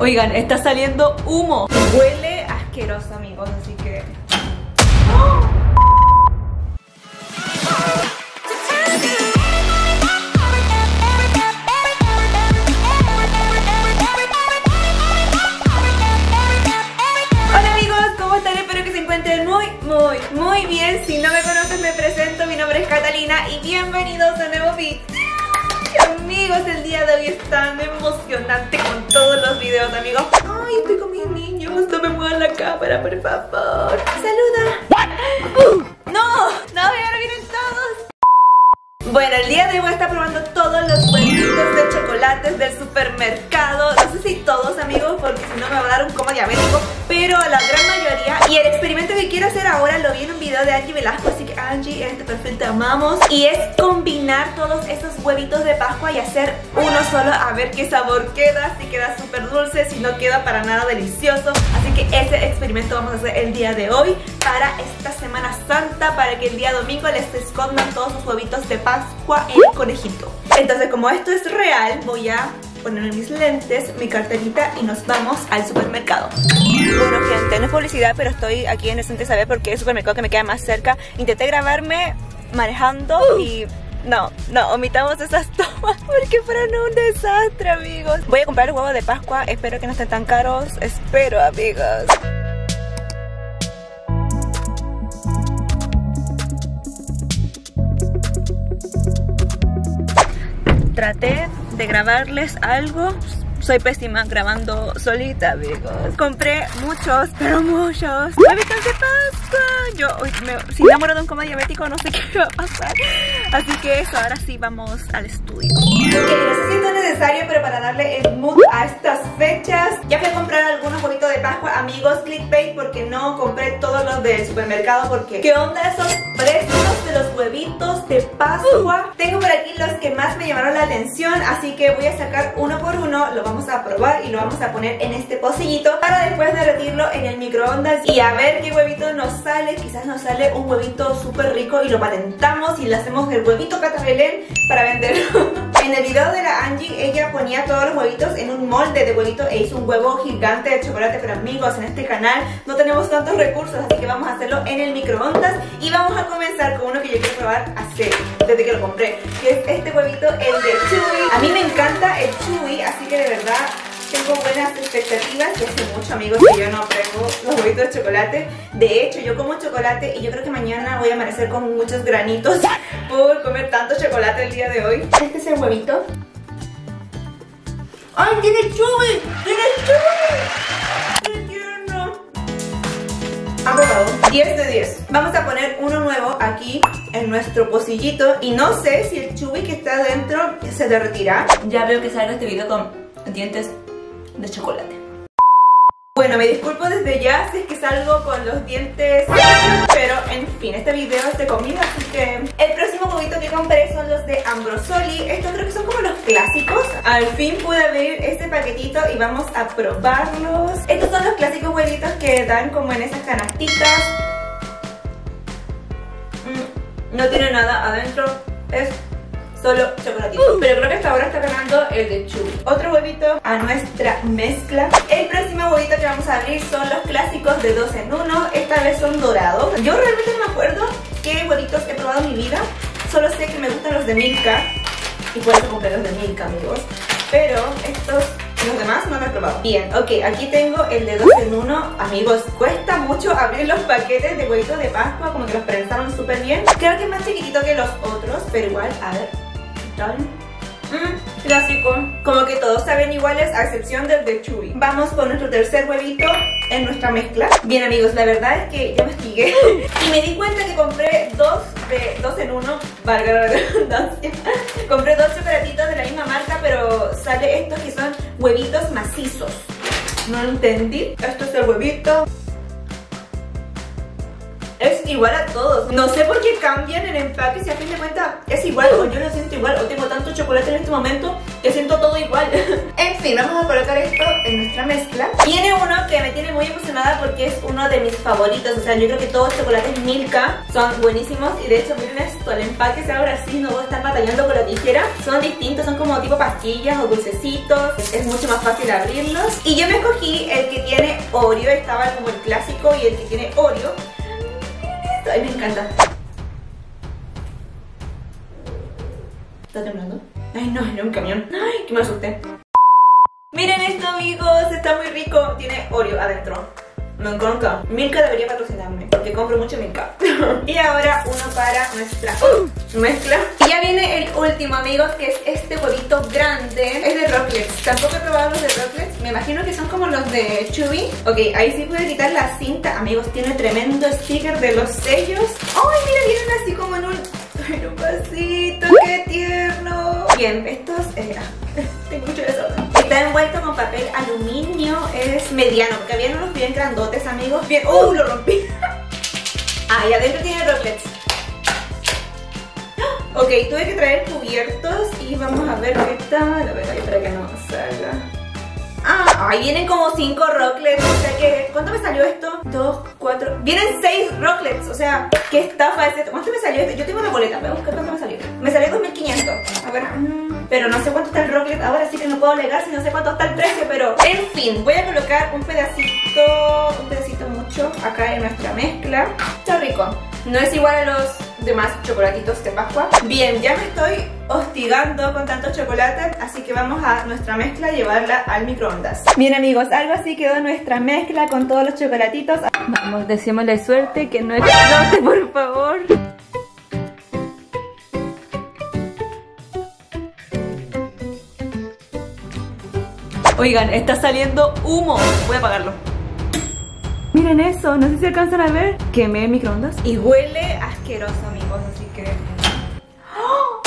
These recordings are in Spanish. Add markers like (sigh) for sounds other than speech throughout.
Oigan, está saliendo humo. Huele asqueroso, amigos, así que... Encuentren muy, muy, muy bien. Si no me conoces, me presento. Mi nombre es Catalina y bienvenidos a nuevo video. Amigos, el día de hoy es tan emocionante con todos los videos, amigos. Ay, estoy con mis niños. No me muevan la cámara, por favor. Saluda. Uh, no, no, ahora vienen todos. Bueno, el día de hoy voy a estar probando todos los huevitos de chocolates del supermercado. No sé si todos, amigos, porque si no me va a dar un coma diabético. Pero la gran mayoría. Y el experimento que quiero hacer ahora lo vi en un video de Angie Velasco. Así Angie, en este perfil te amamos. Y es combinar todos esos huevitos de Pascua y hacer uno solo a ver qué sabor queda. Si queda súper dulce, si no queda para nada delicioso. Así que ese experimento vamos a hacer el día de hoy para esta Semana Santa. Para que el día domingo les escondan todos sus huevitos de Pascua en el conejito. Entonces, como esto es real, voy a ponerme mis lentes, mi carterita y nos vamos al supermercado. Bueno gente, no es publicidad, pero estoy aquí en el centro saber porque es el supermercado que me queda más cerca. Intenté grabarme manejando y no, no, omitamos esas (laughs) tomas porque fueron un desastre, amigos. Voy a comprar el huevo de Pascua, espero que no estén tan caros, espero, amigos. Traté de grabarles algo soy pésima grabando solita, amigos. Compré muchos, pero muchos huevitos de Pascua. Yo, me, si me de un coma diabético, no sé (laughs) qué va a pasar. Así que eso, ahora sí vamos al estudio. Si es necesario, pero para darle el mood a estas fechas, ya fui a comprar algunos huevitos de Pascua, amigos, clickbait, porque no compré todos los del supermercado, porque ¿qué onda esos precios los huevitos de Pascua? Tengo por aquí los que más me llamaron la atención, así que voy a sacar uno por uno, lo vamos a probar y lo vamos a poner en este pocillito para después derretirlo en el microondas y a ver qué huevito nos sale. Quizás nos sale un huevito súper rico y lo patentamos y le hacemos el huevito catabelén para venderlo. (laughs) en el video de la Angie, ella ponía todos los huevitos en un molde de huevito e hizo un huevo gigante de chocolate. Pero amigos, en este canal no tenemos tantos recursos, así que vamos a hacerlo en el microondas y vamos a comenzar con uno que yo quiero probar hace, desde que lo compré, que es este huevito, el de Chewy. A mí me encanta el Chewy, así que de verdad tengo buenas expectativas y hace mucho amigos que yo no pruebo los huevitos de chocolate de hecho yo como chocolate y yo creo que mañana voy a amanecer con muchos granitos (laughs) por comer tanto chocolate el día de hoy este es el huevito ¡ay! tiene chubi! ¡tiene chubi! ¡qué tierno! aprobado 10 de 10 vamos a poner uno nuevo aquí en nuestro pocillito y no sé si el chubi que está adentro se derretirá ya veo que sale este video con dientes de chocolate. Bueno, me disculpo desde ya si es que salgo con los dientes pero en fin, este video es de comida, así que... El próximo huevito que compré son los de Ambrosoli, estos creo que son como los clásicos. Al fin pude abrir este paquetito y vamos a probarlos. Estos son los clásicos huevitos que dan como en esas canastitas. Mm, no tiene nada adentro, es solo chocolatito. Uh. Pero creo que hasta ahora está ganando el de Chewy. Otro huevito a nuestra mezcla. El próximo huevito que vamos a abrir son los clásicos de 2 en 1. Esta vez son dorados. Yo realmente no me acuerdo qué huevitos he probado en mi vida. Solo sé que me gustan los de Milka. Y por eso compré los de Milka, amigos. Pero estos los demás no los he probado. Bien, ok, aquí tengo el de 2 en 1. Amigos, cuesta mucho abrir los paquetes de huevitos de Pascua, como que los prensaron súper bien. Creo que es más chiquitito que los otros, pero igual, a ver, tal. Mm, clásico. Como que todos saben iguales a excepción del de Chewy. Vamos con nuestro tercer huevito en nuestra mezcla. Bien amigos, la verdad es que ya me estigué (laughs) y me di cuenta que compré dos de dos en uno, valga la redundancia. compré dos chocolatitos de la misma marca, pero sale estos que son huevitos macizos. No lo entendí. Esto es el huevito. Es igual a todos. No sé por qué cambian el empaque si a fin de cuentas es igual o yo lo siento igual o tengo tanto chocolate en este momento que siento todo igual. (laughs) en fin, vamos a colocar esto en nuestra mezcla. Viene uno que me tiene muy emocionada porque es uno de mis favoritos. O sea, yo creo que todos los chocolates Milka son buenísimos y de hecho miren esto, el empaque se abre así, no voy a estar batallando con la tijera. Son distintos, son como tipo pastillas o dulcecitos. Es mucho más fácil abrirlos. Y yo me escogí el que tiene Oreo, estaba como el clásico y el que tiene Oreo. Ay, me encanta. ¿Está temblando? Ay, no, era un camión. Ay, que me asusté. Miren esto, amigos. Está muy rico. Tiene Oreo adentro. Me encanta. Milka debería patrocinarme porque compro mucho Milka. (laughs) y ahora uno para nuestra mezcla. Y ya viene el último, amigos, que es este huevito grande. Es de Rocklets. Tampoco he probado los de Rocklets. Me imagino que son como los de Chubby. Ok, ahí sí pude quitar la cinta. Amigos, tiene tremendo sticker de los sellos. ¡Ay, mira! Vienen así como en un... (laughs) En un vasito. ¡Qué tierno! Bien, estos... Eh, (laughs) aluminio, es mediano, porque había unos bien grandotes, amigos. Bien, ¡uh! Lo rompí. (laughs) ah, y adentro tiene rocklets. Ok, tuve que traer cubiertos y vamos a ver qué tal. A ver, ahí para que no salga. Ah, ahí vienen como 5 rocklets, o sea que... ¿Cuánto me salió esto? 2, 4... Vienen 6 rocklets, o sea, qué estafa es esto. ¿Cuánto me salió esto? Yo tengo una boleta, voy a buscar cuánto me salió. Me salió 2500. A ver, mm, pero no sé cuánto está el rocklet ahora, sí que no puedo alegar si no sé cuánto está el precio, pero... En fin, voy a colocar un pedacito, un pedacito mucho acá en nuestra mezcla. Está rico. No es igual a los demás chocolatitos de Pascua. Bien, ya me estoy hostigando con tanto chocolate, así que vamos a nuestra mezcla llevarla al microondas. Bien amigos, algo así quedó nuestra mezcla con todos los chocolatitos. Vamos, decímosle suerte que no explote, por favor. Oigan, está saliendo humo. Voy a apagarlo. Miren eso, no sé si alcanzan a ver. Quemé el microondas y huele asqueroso, amigos, así que... ¡Oh!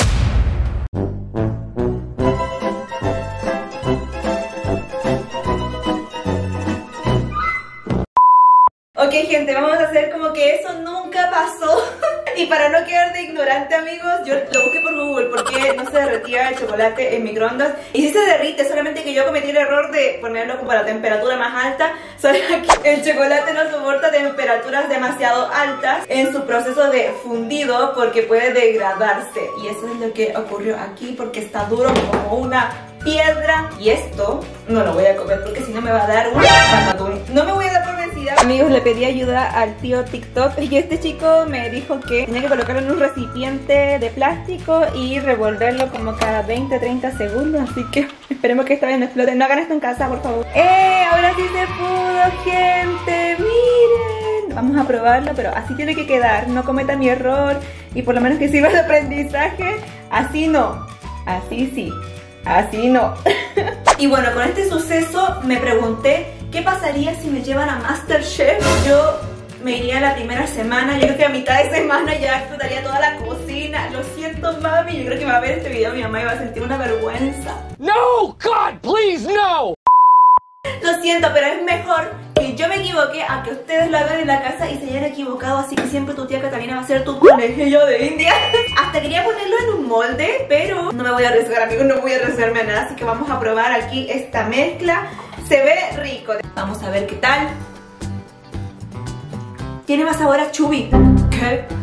Ok, gente, vamos a hacer como que eso nunca pasó. (laughs) y para no quedar de ignorante, amigos, yo lo busqué por Google porque no se derretía el chocolate en microondas. Y sí se derrite, solamente que yo cometí el error de ponerlo como a la temperatura más alta. (laughs) Solo que el chocolate no soporta temperaturas demasiado altas en su proceso de fundido porque puede degradarse. Y eso es lo que ocurrió aquí porque está duro como una piedra. Y esto no lo voy a comer porque si no me va a dar un patatón. No me voy a dar por vencida. Amigos, le pedí ayuda al tío TikTok y este chico me dijo que tenía que colocarlo en un recipiente de plástico y revolverlo como cada 20-30 segundos. Así que (laughs) esperemos que esta vez no explote. No hagan esto en casa, por favor. ¡Eh! Ahora sí se pudo, gente. Miren. Vamos a probarlo, pero así tiene que quedar. No cometa mi error y por lo menos que sirva de aprendizaje. Así no. Así sí. Así no. (laughs) y bueno, con este suceso me pregunté qué pasaría si me llevan a Masterchef. Yo me iría la primera semana, yo creo que a mitad de semana ya explotaría toda la cocina. Lo siento, mami, yo creo que va a ver este video mi mamá y va a sentir una vergüenza. No, God, please, no. Lo siento, pero es mejor que yo me equivoque a que ustedes lo hagan en la casa y se hayan equivocado. Así que siempre tu tía Catalina va a ser tu conejillo de India. (laughs) Hasta quería ponerlo en un molde, pero no me voy a arriesgar, amigos. No voy a arriesgarme a nada. Así que vamos a probar aquí esta mezcla. Se ve rico. Vamos a ver qué tal. Tiene más sabor a chubby. ¿Qué?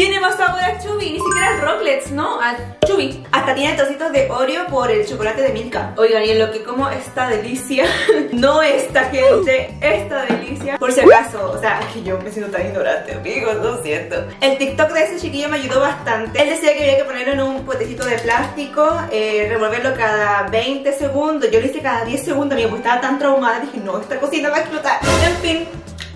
Tiene más sabor a chubby, ni siquiera rocklets, ¿no? A chubby. Hasta tiene trocitos de Oreo por el chocolate de Milka. Oigan, y en lo que como esta delicia, (laughs) no esta gente, esta delicia. Por si acaso, o sea, que yo me siento tan ignorante, amigos, lo siento. El TikTok de ese chiquillo me ayudó bastante. Él decía que había que ponerlo en un potecito de plástico, eh, revolverlo cada 20 segundos. Yo lo hice cada 10 segundos, amigo, porque estaba tan traumada. Dije, no, esta cocina va a explotar. En fin,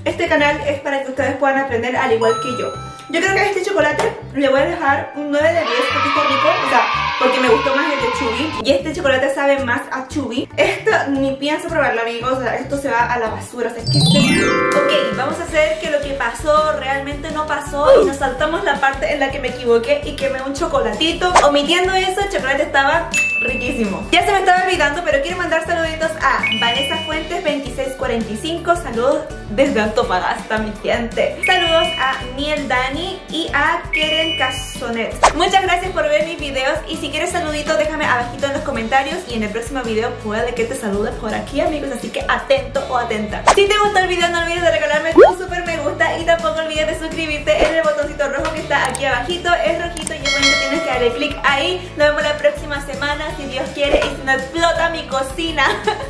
este canal es para que ustedes puedan aprender al igual que yo. Yo creo que a este chocolate le voy a dejar un 9 de 10 porque está rico, o sea, porque me gustó más el de Chubby. Y este chocolate sabe más a Chubby. Esto ni pienso probarlo, amigos, o sea, esto se va a la basura, o sea, ¿qué es esto? Ok, vamos a hacer que lo que pasó realmente no pasó y nos saltamos la parte en la que me equivoqué y quemé un chocolatito. Omitiendo eso, el chocolate estaba riquísimo. Ya se me estaba olvidando, pero quiero mandar saluditos a Vanessa Fuentes 2645, saludos desde Antofagasta, mi gente. Saludos a Miel Dani y a Keren Casonet. Muchas gracias por ver mis videos y si quieres saluditos déjame abajito en los comentarios y en el próximo video puede que te salude por aquí amigos, así que atento o atenta. Si te gustó el video no olvides de regalarme tu super me gusta y tampoco olvides de suscribirte en el botoncito rojo que está aquí abajito, es rojito y es bonito, tienes que darle clic ahí. Nos vemos la próxima semana si Dios quiere y si no explota mi cocina. (laughs)